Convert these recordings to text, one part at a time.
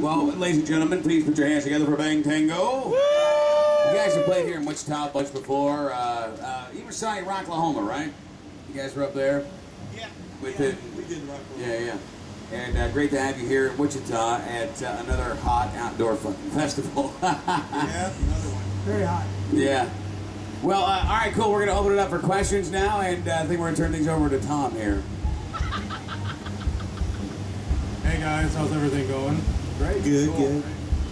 Well, ladies and gentlemen, please put your hands together for Bang Tango. You guys have played here in Wichita a bunch before. Uh, uh, you were signed Rocklahoma, right? You guys were up there? Yeah. With yeah, it? We did rock. Yeah, yeah. And uh, great to have you here in Wichita at uh, another hot outdoor fucking festival. Yeah, another one. Very hot. yeah. Well, uh, all right, cool. We're going to open it up for questions now, and uh, I think we're going to turn things over to Tom here. Hey guys, how's everything going? Great. Good, good.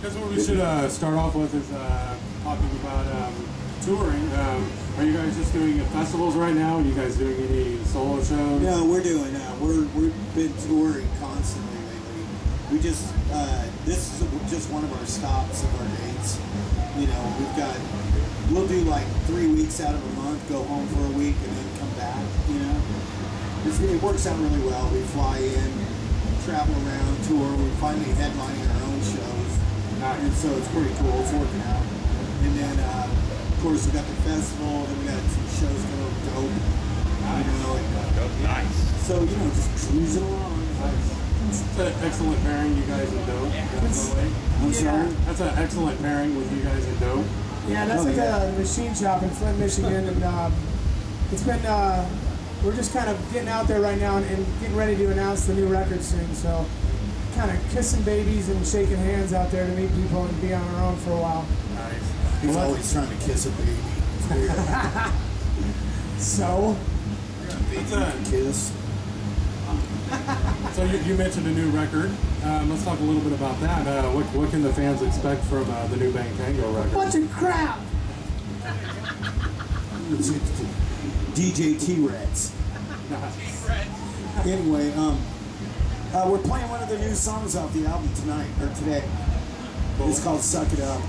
Guess what we should uh, start off with is uh, talking about um, touring. Um, are you guys just doing festivals right now? Are you guys doing any solo shows? No, we're doing. Uh, we're we've been touring constantly lately. We just uh, this is just one of our stops of our dates. You know, we've got we'll do like three weeks out of a month, go home for a week, and then come back. You know, it's, it works out really well. We fly in, travel around, tour. We're finally headlining our own shows, and so it's pretty cool. It's working out. And then, uh, of course, we got the festival. Then we got some shows coming up, dope. You know, like, so you know, just cruising along. It's an excellent pairing, you guys and Dope. Definitely. I'm Yeah. sorry. That's an excellent pairing with you guys and Dope. Yeah, that's Oh, like yeah. a machine shop in Flint, Michigan, and um, it's been uh, we're just kind of getting out there right now and, and getting ready to announce the new record soon. So, kind of kissing babies and shaking hands out there to meet people and be on our own for a while. Nice. He's always trying to kiss a baby. It's weird. So, baby What's kiss. So you, you mentioned a new record. Um, let's talk a little bit about that. Uh, what, what can the fans expect from uh, the new Bang Tango record? bunch of crap. DJ T-Rex. Anyway, um, uh, we're playing one of the new songs off the album tonight or today. It's called "Suck It Up."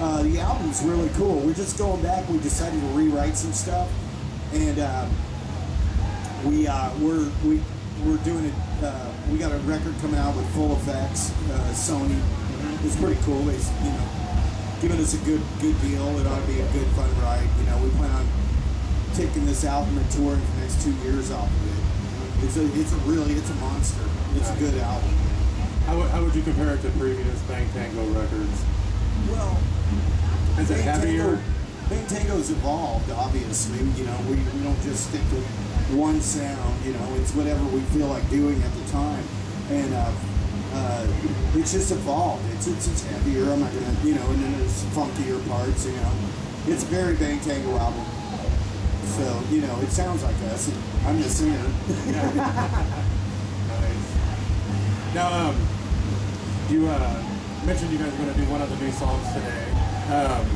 Uh, the album's really cool. We're just going back. We decided to rewrite some stuff, and uh, we uh, we're we we're doing it. Uh, we got a record coming out with full effects. Uh, Sony. It's pretty cool. They you know giving us a good good deal. It ought to be a good fun ride. You know, we plan on taking this album and touring for the next two years off of it. It's a it's a really it's a monster. It's a good album. How, would- how would you compare it to previous Bang Tango records? Well, Is it Bang heavier? Tango, Bang Tango's evolved, obviously. You know, we, we don't just stick to one sound. You know, it's whatever we feel like doing at the time, and uh, uh, it's just evolved. It's, it's it's heavier. I'm not gonna, you know, and then there's funkier parts. You know, it's a very Bang Tango album. So you know, it sounds like us. I'm the singer. Nice. Now, um, you uh, mentioned you guys are going to do one of the new songs today. Um,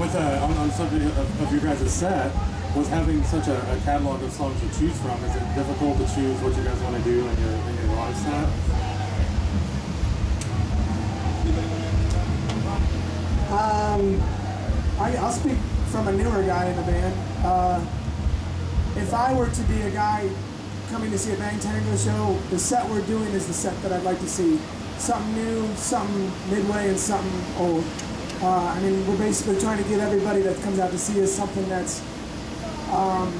with uh, on, on subject of, of your guys' set, was having such a, a catalog of songs to choose from. Is it difficult to choose what you guys want to do in your in your live set? Um, I, I'll speak from a newer guy in the band. Uh, if I were to be a guy coming to see a Bang Tango show, the set we're doing is the set that I'd like to see. Something new, something midway, and something old. Uh, I mean, we're basically trying to give everybody that comes out to see us something that's, um,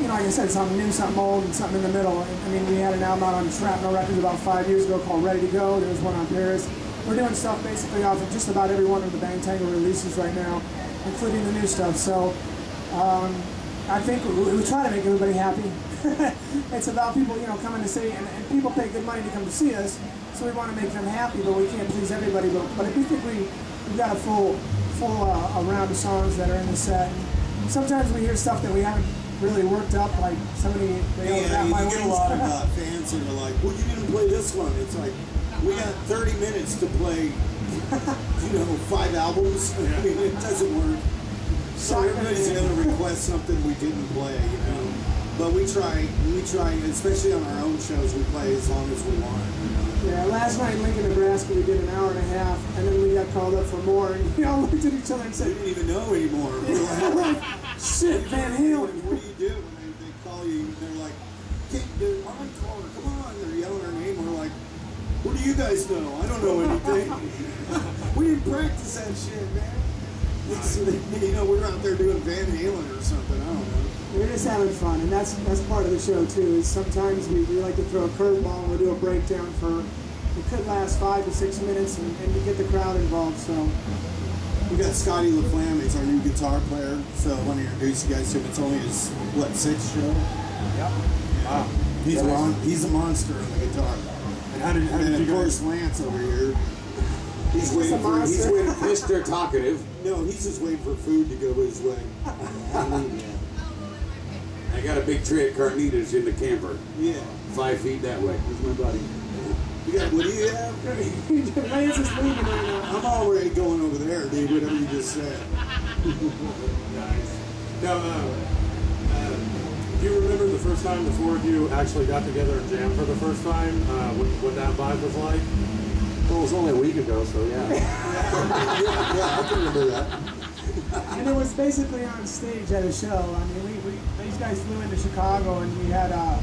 you know, like I said, something new, something old, and something in the middle. I mean, we had an album out on Shrapnel Records about five years ago called Ready to Go. There was one on Paris. We're doing stuff basically off of just about every one of the Bang Tango releases right now, including the new stuff. So um, I think we, we try to make everybody happy. it's about people, you know, coming to see, and, and people pay good money to come to see us, so we want to make them happy, but we can't please everybody. But, but I think we, we've got a full, full uh, a round of songs that are in the set. And sometimes we hear stuff that we haven't really worked up, like somebody, they Yeah, you, my get a lot of uh, fans that are like, "Well, you didn't play this one." It's like we got 30 minutes to play, you know, five albums. I mean, it doesn't work. So everybody's gonna request something we didn't play, you know. But we try, we try, especially on our own shows, we play as long as we want. You know? Yeah, last night in Lincoln, Nebraska, we did an hour and a half, and then we got called up for more, and we all looked at each other and said, We didn't even know anymore. We're like, shit, Van Halen. what do you do when they, they call you and they're like, "Kate, the encore, come on!" They're yelling our name. We're like, "What do you guys know? I don't know anything. we didn't practice that shit, man." It's, you know, we were out there doing Van Halen or something. I don't know. We're just having fun, and that's that's part of the show too. Is sometimes we, we like to throw a curveball and we'll do a breakdown for it could last five to six minutes and, and to get the crowd involved. So We got Scotty LaFlamme, he's our new guitar player. So I want to introduce you guys to him. It's only his, what, sixth show? Yep. Wow. He's, a, mon- he's a monster on the guitar. And how did, how did you of course, Lance over here. He's waiting for, he's waiting, Mr. Talkative. no, he's just waiting for food to go his way. I got a big tray of carnitas in the camper. Yeah. Five feet that way. He's my buddy. You got, what do you have? Lance is leaving right now. I'm already going over there, dude, whatever you just said. Nice. Now, uh, uh, you remember the first time the four of you actually got together and jammed for the first time? Uh, what, what that vibe was like? Well, it was only a week ago, so yeah. yeah, yeah, I can remember that. And it was basically on stage at a show. I mean, we, we these guys flew into Chicago and we had uh,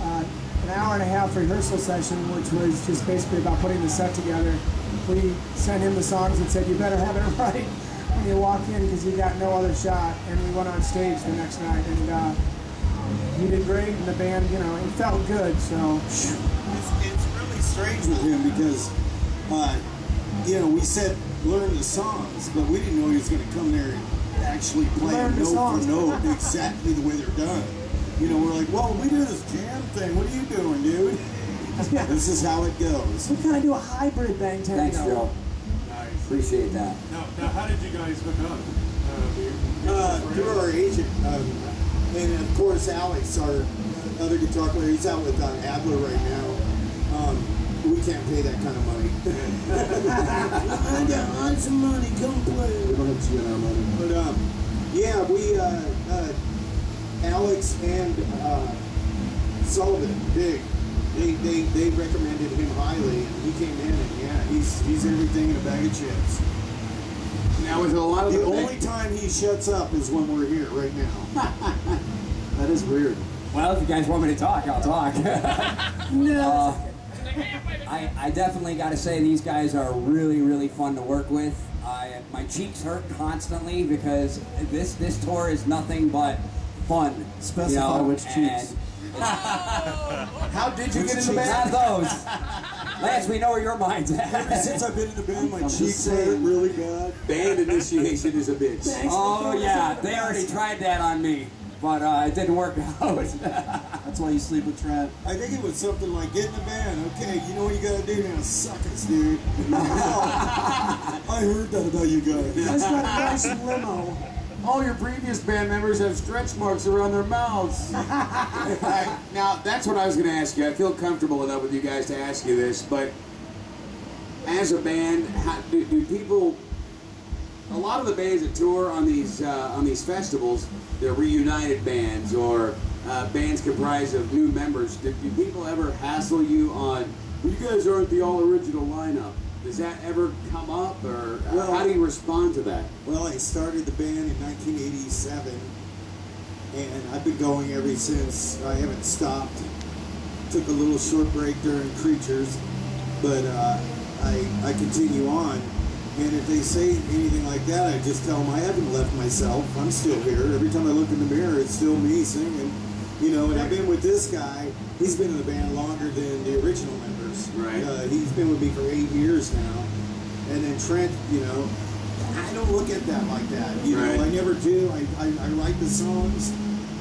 uh, an hour and a half rehearsal session, which was just basically about putting the set together. We sent him the songs and said, "You better have it right when you walk in because you got no other shot." And we went on stage the next night, and uh, he did great. And the band, you know, it felt good. So It's, it's really strange with him because, uh, you know, we said learn the songs, but we didn't know he was going to come there and actually play Learn the note songs. for note exactly the way they're done. You know, we're like, well, we do this jam thing. What are you doing, dude? yeah, This is how it goes. we kind of do a hybrid bang tango. Thanks, Joe. Nice. Appreciate that. Now, now how did you guys hook up? Uh, you- Uh, through our agent, um, and of course Alex, our other guitar player, he's out with uh, Adler right now. Um, we can't pay that kind of money. I got lots of money, come play. We don't have GNR money. But um, yeah, we uh, uh, Alex and uh, Sullivan, big. They, they, they recommended him highly, and he came in, and yeah, he's he's everything in a bag of chips. Now with a lot of The the only time he shuts up is when we're here right now. That is weird. Well, if you guys want me to talk, I'll talk. Uh, I, I definitely got to say these guys are really, really fun to work with. I, my cheeks hurt constantly because this this tour is nothing but fun. Specify which cheeks. How did you Which get in the cheeks? Not band? those. Lance, we know where your mind's Ever at. since I've been in the band, my I'm cheeks hurt really bad. band initiation is a bitch. oh yeah, they already tried that on me, but uh, it didn't work out. That's why you sleep with Trent. I think it was something like get in the band. Okay, you know what you gotta do now? Suck us, dude. I heard that about you guys. He's got a nice limo. All your previous band members have stretch marks around their mouths. I- now, that's what I was going to ask you. I feel comfortable enough with you guys to ask you this, but as a band, how, do, do people? A lot of the bands that tour on these uh, on these festivals, they're reunited bands or uh, bands comprised of new members. Do, do people ever hassle you on? Well, you guys aren't the all original lineup. Does that ever come up, or Well- how do you respond to that? Well, I started the band in 1987, and I've been going ever since. I haven't stopped. Took a little short break during Creatures, but uh, I, I continue on. And if they say anything like that, I just tell them I haven't left myself. I'm still here. Every time I look in the mirror, it's still me singing. You know, and I've been with this guy. He's been in the band longer than the original members. Right. Uh, he's been with me for eight years now. And then Trent, you know, I don't look at that like that. You Right. know, I never do. I, I, I write the songs.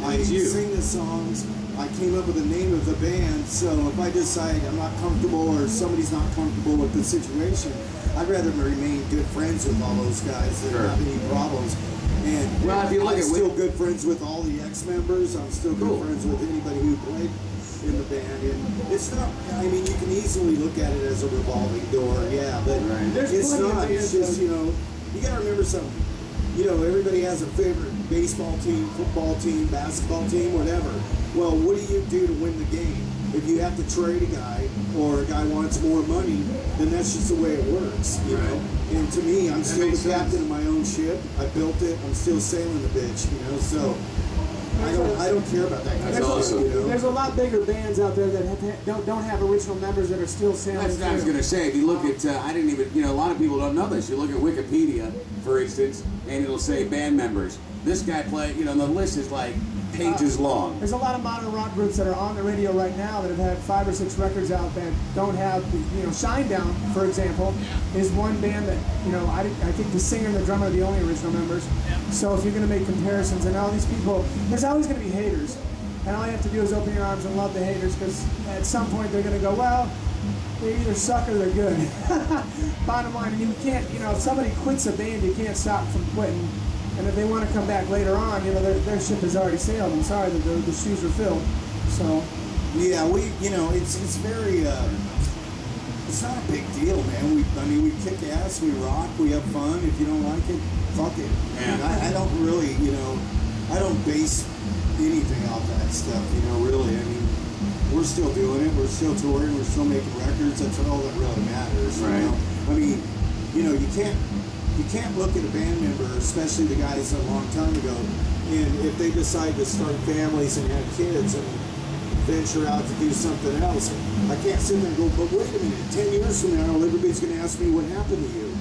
I It's you. sing the songs. I came up with the name of the band. So if I decide I'm not comfortable or somebody's not comfortable with the situation, I'd rather remain good friends with all those guys that Sure. have any problems. And Well, if you look I'm at still Wick- good friends with all the ex-members. I'm still good Cool. friends with anybody who played in the band. And it's not. I mean, you can easily look at it as a revolving door. Yeah, but Right. There's it's plenty of not. It's just that- you know, you got to remember something. You know, everybody has a favorite baseball team, football team, basketball team, whatever. Well, what do you do to win the game? If you have to trade a guy or a guy wants more money, then that's just the way it works, you know. And to me, I'm still the makes sense. captain of my own ship. I built it. I'm still sailing the bitch, you know. So I don't, I don't care about that kind That's of awesome. stuff, you know. There's a lot bigger bands out there that have, don't don't have original members that are still sailing. That's what I was going to say. If you look at, uh, I didn't even, you know, a lot of people don't know this. You look at Wikipedia, for instance, and it'll say band members. This guy play. You know, the list is like pages uh, long. There's a lot of modern rock groups that are on the radio right now that have had five or six records out that don't have, the, you know, Shinedown, for example, is one band that, you know, I, I think the singer and the drummer are the only original members. So if you're going to make comparisons, and all these people, there's always going to be haters. And all you have to do is open your arms and love the haters because at some point they're going to go, well, they either suck or they're good. Bottom line, you can't, you know, if somebody quits a band, you can't stop from quitting. And if they want to come back later on, you know, their, their ship has already sailed. I'm sorry that the, the shoes are filled. So, Yeah, we, you know, it's it's very, uh, it's not a big deal, man. We, I mean, we kick ass, we rock, we have fun. If you don't like it, fuck it. Yeah. And I, I don't really, you know, I don't base anything off that stuff. You know, really. I mean, we're still doing it. We're still touring. We're still making records. That's all that really matters. Right. You know? I mean, you know, you can't you can't look at a band member, especially the guys a long time ago, and if they decide to start families and have kids and venture out to do something else, I can't sit there and go, but wait a minute, ten years from now, everybody's going to ask me what happened to you.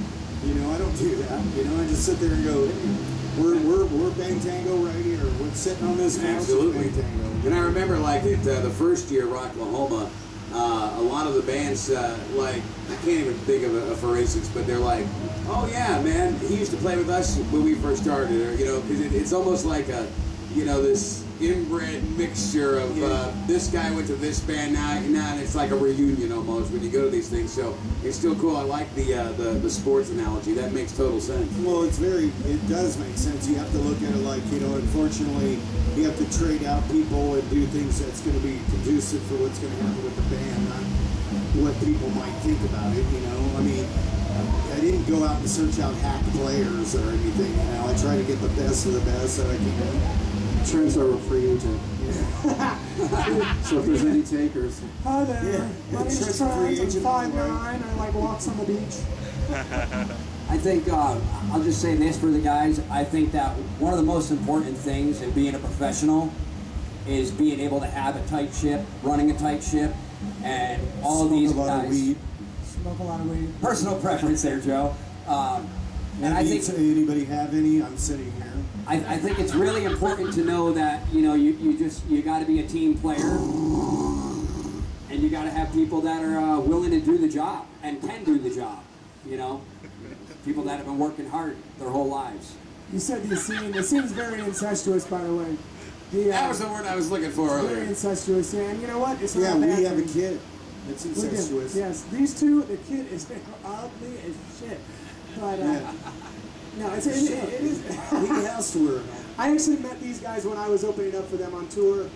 You know, I don't do that. You know, I just sit there and go, hey, we're we're we're Bang Tango right here. We're sitting on this couch. Absolutely. Bang Tango. And I remember, like, at uh, the first year, Rocklahoma, uh, a lot of the bands, uh, like, I can't even think of a, a for instance, but they're like, oh, yeah, man, he used to play with us when we first started, or, you know, because it, it's almost like a, you know, this inbred mixture of uh, this guy went to this band now, now it's like a reunion almost when you go to these things. So it's still cool. I like the uh, the, the sports analogy. That makes total sense. Well, it's very, it does make sense. You have to look at it like, you know, unfortunately, you have to trade out people and do things that's going to be conducive for what's going to happen with the band, not what people might think about it, you know. I mean, I didn't go out and search out hack players or anything, you know. I try to get the best of the best that I can. Trent's our free agent. so if there's any takers, hi there. Yeah, My name's it's just a free Trent. I'm agent, five nine. I like walks on the beach. I think uh, I'll just say this for the guys. I think that one of the most important things in being a professional is being able to have a tight ship, running a tight ship, and all Smoke these a lot guys. of weed. Smoke a lot of weed. Personal preference there, Joe. Um, and I Any- think anybody have any? I'm sitting here. I, I think it's really important to know that you know you, you just you got to be a team player, and you got to have people that are uh, willing to do the job and can do the job. You know, people that have been working hard their whole lives. You said the scene. The scene's very incestuous, by the way. The, uh, That was the word I was looking for very incestuous. Yeah, and you know what? It's not Yeah, a we have a kid. It's We do. incestuous. Yes, these two, the kid is ugly as shit. But uh, Yeah. no, it's, it, it, it is. He has to wear. I actually met these guys when I was opening up for them on tour,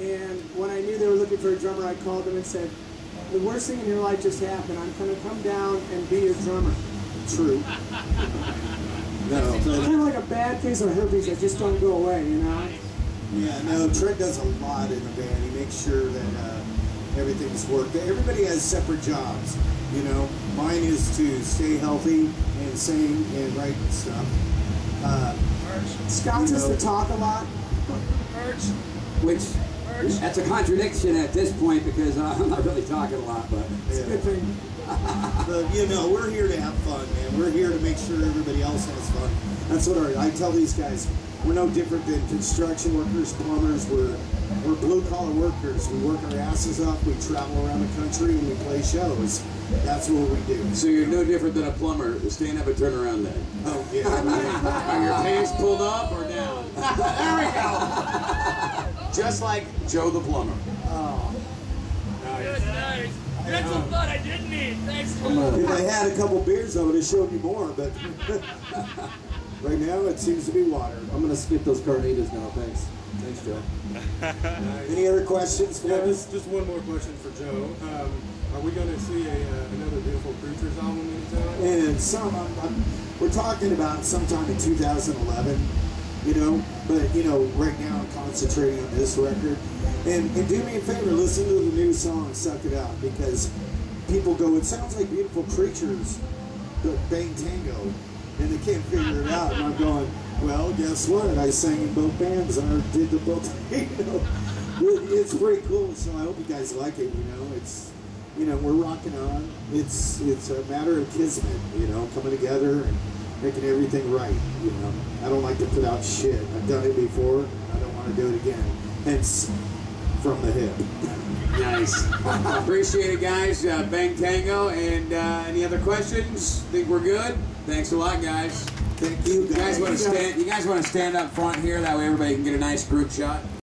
and when I knew they were looking for a drummer, I called them and said, "The worst thing in your life just happened. I'm going to come down and be your drummer." True. No, It's kind of like a bad case of herpes that just don't go away, you know. Yeah, no, Trent does a lot in the band. He makes sure that uh, everything's worked. Everybody has separate jobs, you know. Mine is to stay healthy and sing and write stuff. Uh, Scott's is to talk a lot. Which that's a contradiction at this point because uh, I'm not really talking a lot, but It's a good thing. but, you know, we're here to have fun, man. We're here to make sure everybody else has fun. That's what our, I tell these guys. We're no different than construction workers, plumbers. We're we're blue collar workers. We work our asses off. We travel around the country and we play shows. That's what we do. So you're no different than a plumber. Stand up and turn around then. Oh yeah. Are your pants pulled up or down? there we go. Just like Joe the plumber. Oh. Nice. Nice. That's a thought I didn't need. Thanks. I'm If I had a couple beers, I would have showed you more. But right now, it seems to be water. I'm gonna skip those carnitas now. Thanks. Thanks, Joe. Any other questions? for Yeah, us? just, just one more question for Joe. Um, are we going to see a, uh, another Beautiful Creatures album anytime? And some, I'm, I'm, we're talking about sometime in 2011, you know. But you know, right now I'm concentrating on this record. And, and do me a favor, listen to the new song "Suck It Out" because people go, "It sounds like Beautiful Creatures, but Bang Tango," and they can't figure it out. And I'm going, "Well, guess what? I sang in both bands and I did the both. You know, it's pretty cool. So I hope you guys like it. You know, it's." You know, we're rocking on. It's it's a matter of kismet, you know, coming together and making everything right. You know, I don't like to put out shit. I've done it before. I don't want to do it again. Hence, from the hip. Nice. Appreciate it, guys. Uh, Bang Tango. And uh, any other questions? Think we're good? Thanks a lot, guys. Thank you You guys want to stand? You guys want to stand up front here? That way everybody can get a nice group shot.